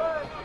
Good.